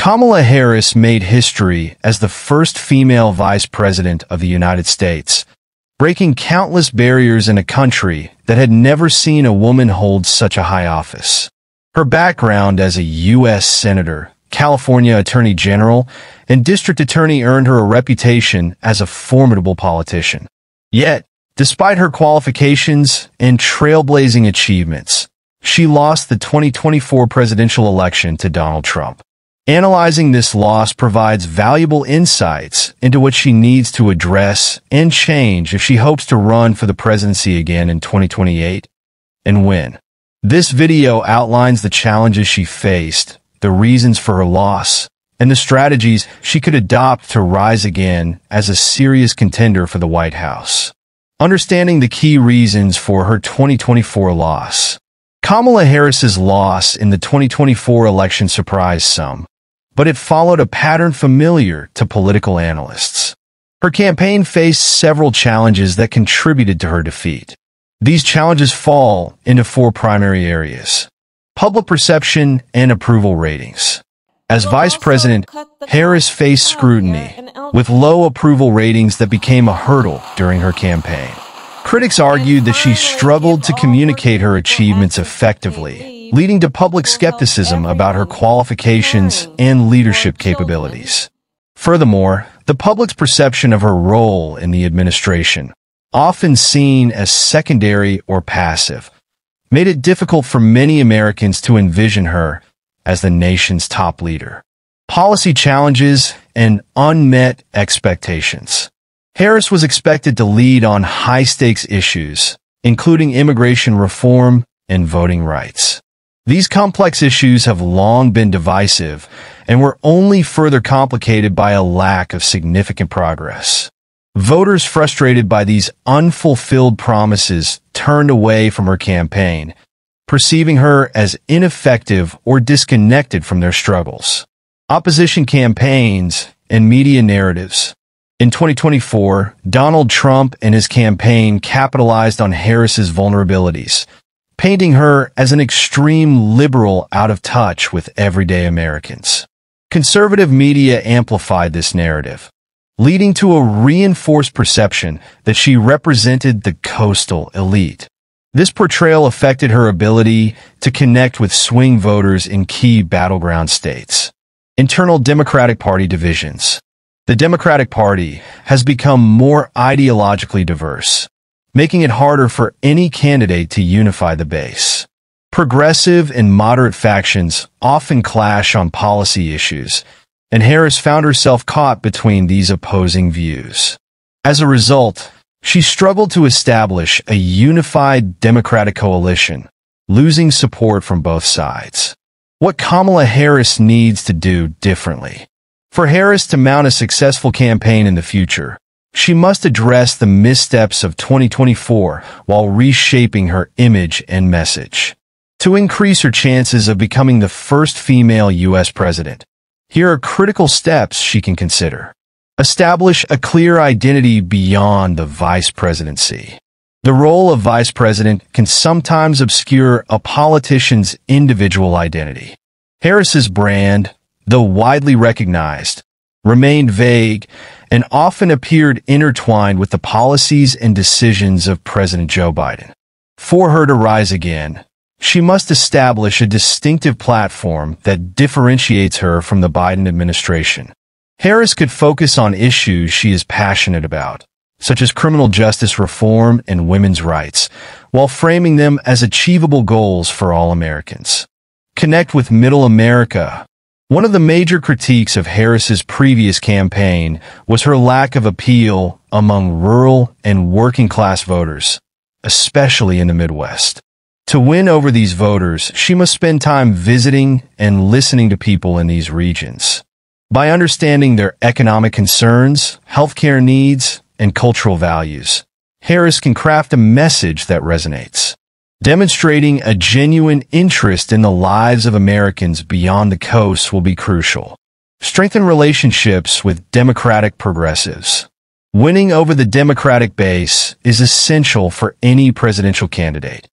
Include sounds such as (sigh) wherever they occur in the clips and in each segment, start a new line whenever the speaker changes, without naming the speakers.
Kamala Harris made history as the first female vice president of the United States, breaking countless barriers in a country that had never seen a woman hold such a high office. Her background as a U.S. Senator, California Attorney General, and District Attorney earned her a reputation as a formidable politician. Yet, despite her qualifications and trailblazing achievements, she lost the 2024 presidential election to Donald Trump. Analyzing this loss provides valuable insights into what she needs to address and change if she hopes to run for the presidency again in 2028 and win. This video outlines the challenges she faced, the reasons for her loss, and the strategies she could adopt to rise again as a serious contender for the White House. Understanding the key reasons for her 2024 loss. Kamala Harris's loss in the 2024 election surprised some, but it followed a pattern familiar to political analysts. Her campaign faced several challenges that contributed to her defeat. These challenges fall into four primary areas. Public perception and approval ratings. As vice president, Harris faced scrutiny, with low approval ratings that became a hurdle during her campaign. Critics argued that she struggled to communicate her achievements effectively, leading to public skepticism about her qualifications and leadership capabilities. Furthermore, the public's perception of her role in the administration, often seen as secondary or passive, made it difficult for many Americans to envision her as the nation's top leader. Policy challenges and unmet expectations. Harris was expected to lead on high-stakes issues, including immigration reform and voting rights. These complex issues have long been divisive and were only further complicated by a lack of significant progress. Voters frustrated by these unfulfilled promises turned away from her campaign perceiving her as ineffective or disconnected from their struggles. Opposition campaigns and media narratives. In 2024, Donald Trump and his campaign capitalized on Harris's vulnerabilities, painting her as an extreme liberal out of touch with everyday Americans. Conservative media amplified this narrative, leading to a reinforced perception that she represented the coastal elite. This portrayal affected her ability to connect with swing voters in key battleground states. Internal Democratic Party divisions. The Democratic Party has become more ideologically diverse, making it harder for any candidate to unify the base. Progressive and moderate factions often clash on policy issues, and Harris found herself caught between these opposing views. As a result, she struggled to establish a unified Democratic coalition, losing support from both sides. What Kamala Harris needs to do differently. For Harris to mount a successful campaign in the future, she must address the missteps of 2024 while reshaping her image and message. To increase her chances of becoming the first female U.S. president, here are critical steps she can consider. Establish a clear identity beyond the vice presidency. The role of vice president can sometimes obscure a politician's individual identity. Harris's brand, though widely recognized, remained vague and often appeared intertwined with the policies and decisions of President Joe Biden. For her to rise again, she must establish a distinctive platform that differentiates her from the Biden administration. Harris could focus on issues she is passionate about, such as criminal justice reform and women's rights, while framing them as achievable goals for all Americans. Connect with Middle America. One of the major critiques of Harris's previous campaign was her lack of appeal among rural and working-class voters, especially in the Midwest. To win over these voters, she must spend time visiting and listening to people in these regions. By understanding their economic concerns, healthcare needs, and cultural values, Harris can craft a message that resonates, demonstrating a genuine interest in the lives of Americans beyond the coast will be crucial. Strengthen relationships with Democratic progressives. Winning over the Democratic base is essential for any presidential candidate.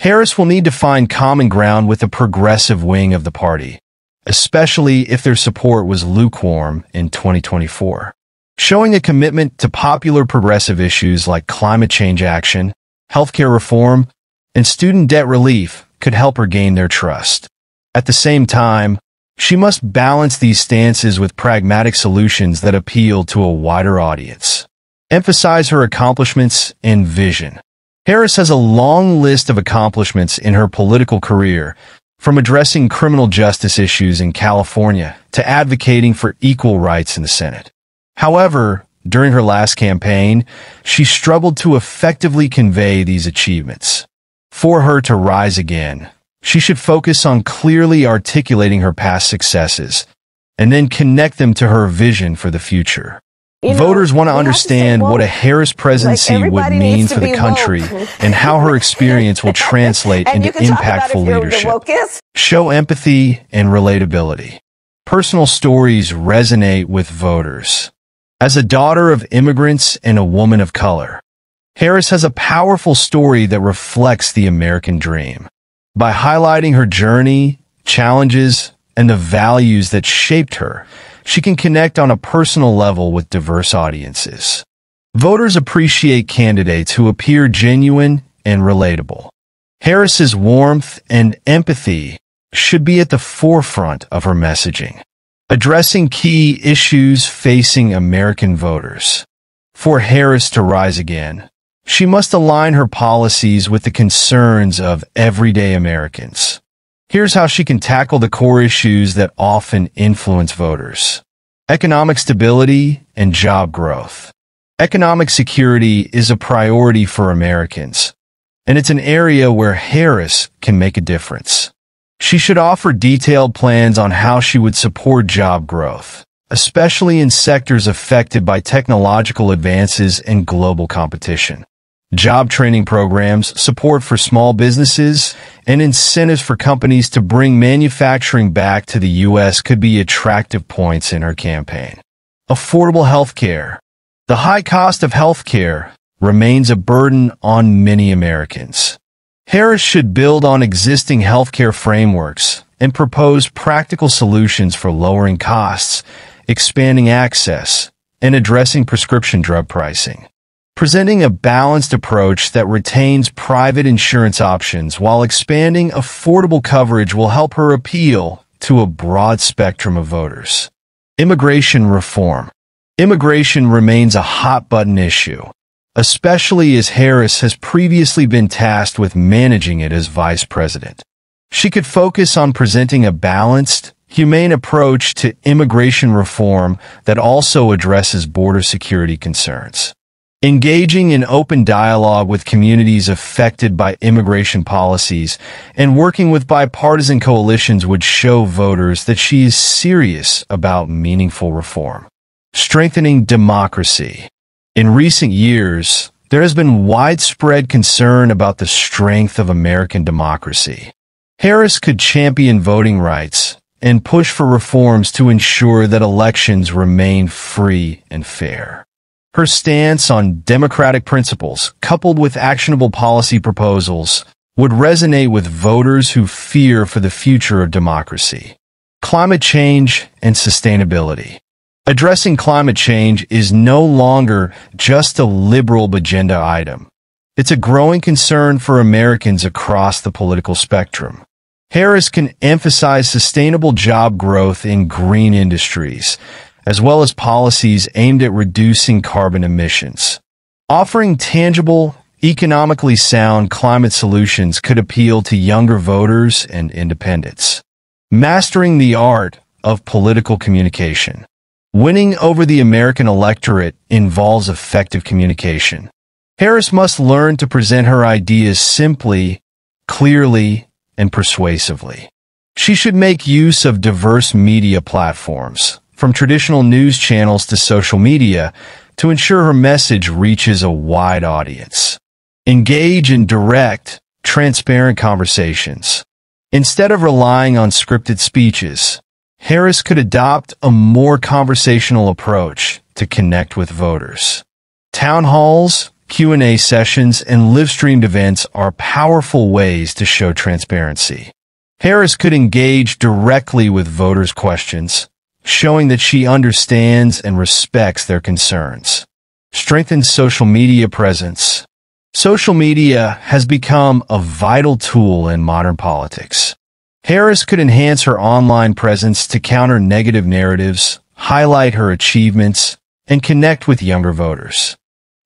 Harris will need to find common ground with the progressive wing of the party, especially if their support was lukewarm in 2024. Showing a commitment to popular progressive issues like climate change action, healthcare reform, and student debt relief could help her gain their trust. At the same time, she must balance these stances with pragmatic solutions that appeal to a wider audience. Emphasize her accomplishments and vision. Harris has a long list of accomplishments in her political career, from addressing criminal justice issues in California to advocating for equal rights in the Senate. However, during her last campaign, she struggled to effectively convey these achievements. For her to rise again, she should focus on clearly articulating her past successes and then connect them to her vision for the future. You know, Voters want to understand to say, well, what a Harris presidency like would mean for the country and how her experience will (laughs) translate into impactful leadership. Show empathy and relatability. Personal stories resonate with voters. As a daughter of immigrants and a woman of color, Harris has a powerful story that reflects the American dream. By highlighting her journey, challenges, and the values that shaped her, she can connect on a personal level with diverse audiences. Voters appreciate candidates who appear genuine and relatable. Harris's warmth and empathy should be at the forefront of her messaging, addressing key issues facing American voters. For Harris to rise again, she must align her policies with the concerns of everyday Americans. Here's how she can tackle the core issues that often influence voters. Economic stability and job growth. Economic security is a priority for Americans, and it's an area where Harris can make a difference. She should offer detailed plans on how she would support job growth, especially in sectors affected by technological advances and global competition job training programs, support for small businesses, and incentives for companies to bring manufacturing back to the U.S. could be attractive points in her campaign. Affordable health care. The high cost of health care remains a burden on many Americans. Harris should build on existing healthcare frameworks and propose practical solutions for lowering costs, expanding access, and addressing prescription drug pricing. Presenting a balanced approach that retains private insurance options while expanding affordable coverage will help her appeal to a broad spectrum of voters. Immigration reform. Immigration remains a hot-button issue, especially as Harris has previously been tasked with managing it as vice president. She could focus on presenting a balanced, humane approach to immigration reform that also addresses border security concerns. Engaging in open dialogue with communities affected by immigration policies and working with bipartisan coalitions would show voters that she is serious about meaningful reform. Strengthening democracy. In recent years, there has been widespread concern about the strength of American democracy. Harris could champion voting rights and push for reforms to ensure that elections remain free and fair. Her stance on democratic principles, coupled with actionable policy proposals, would resonate with voters who fear for the future of democracy. Climate change and sustainability. Addressing climate change is no longer just a liberal agenda item. It's a growing concern for Americans across the political spectrum. Harris can emphasize sustainable job growth in green industries, as well as policies aimed at reducing carbon emissions. Offering tangible, economically sound climate solutions could appeal to younger voters and independents. Mastering the art of political communication. Winning over the American electorate involves effective communication. Harris must learn to present her ideas simply, clearly, and persuasively. She should make use of diverse media platforms, from traditional news channels to social media to ensure her message reaches a wide audience. Engage in direct, transparent conversations. Instead of relying on scripted speeches, Harris could adopt a more conversational approach to connect with voters. Town halls, Q&A sessions, and live-streamed events are powerful ways to show transparency. Harris could engage directly with voters' questions, showing that she understands and respects their concerns. Strengthens social media presence. Social media has become a vital tool in modern politics. Harris could enhance her online presence to counter negative narratives, highlight her achievements, and connect with younger voters.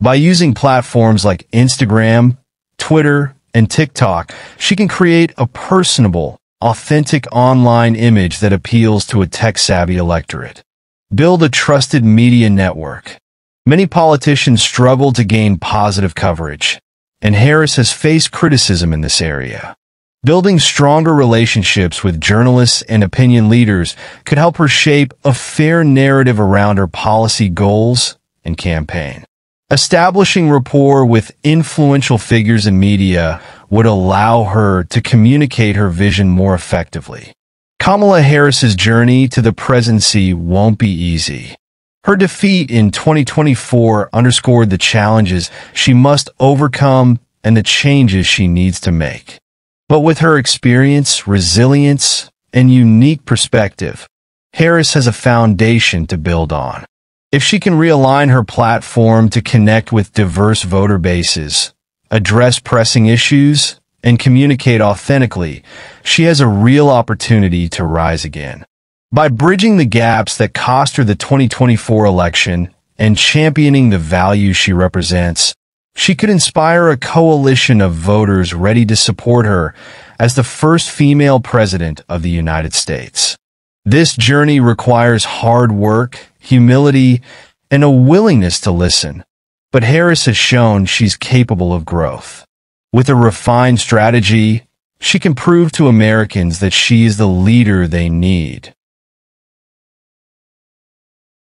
By using platforms like Instagram, Twitter, and TikTok, she can create a personable, authentic online image that appeals to a tech-savvy electorate. Build a trusted media network. Many politicians struggle to gain positive coverage, and Harris has faced criticism in this area. Building stronger relationships with journalists and opinion leaders could help her shape a fair narrative around her policy goals and campaign. Establishing rapport with influential figures in media would allow her to communicate her vision more effectively. Kamala Harris's journey to the presidency won't be easy. Her defeat in 2024 underscored the challenges she must overcome and the changes she needs to make. But with her experience, resilience, and unique perspective, Harris has a foundation to build on. If she can realign her platform to connect with diverse voter bases, address pressing issues, and communicate authentically, she has a real opportunity to rise again. By bridging the gaps that cost her the 2024 election and championing the values she represents, she could inspire a coalition of voters ready to support her as the first female president of the United States. This journey requires hard work, humility, and a willingness to listen. But Harris has shown she's capable of growth. With a refined strategy, she can prove to Americans that she is the leader they need.